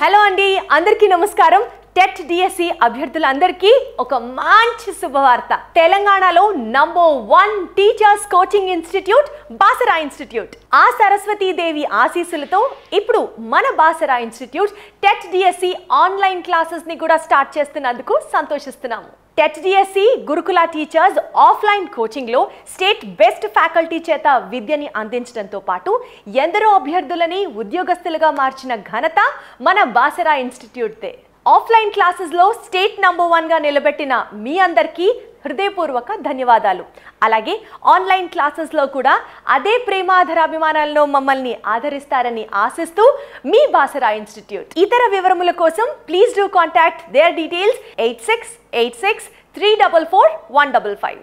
Hello అండి అందరికీ నమస్కారం. టెట్ డిఎస్సి అభ్యర్థులందరికీ ఒక మంచి శుభవార్త. తెలంగాణలో number one teachers coaching institute Basara institute ఆ సరస్వతీదేవి ఆశీస్సులతో ఇప్పుడు మన Basara institute TET DSC online క్లాసెస్ని కూడా స్టార్ట్ చేస్తున్నందుకు సంతోషిస్తున్నాము. TET DSC Gurukula teachers offline కోచింగ్లో state best faculty చేత విద్యని అందించడంతో పాటు ఎందరో అభ్యర్థులని ఉద్యోగస్తులుగా మార్చిన ఘనత మన బాసరా ఇన్స్టిట్యూట్దే ఆఫ్లైన్ క్లాసెస్లో స్టేట్ నంబర్ వన్గా నిలబెట్టిన మీ అందరికీ హృదయపూర్వక ధన్యవాదాలు. అలాగే ఆన్లైన్ క్లాసెస్లో కూడా అదే ప్రేమాధరాభిమానాలను మమ్మల్ని ఆదరిస్తారని ఆశిస్తూ మీ బాసరా ఇన్స్టిట్యూట్. ఇతర వివరముల కోసం please do contact. Their details eight six eight six three double four one double five.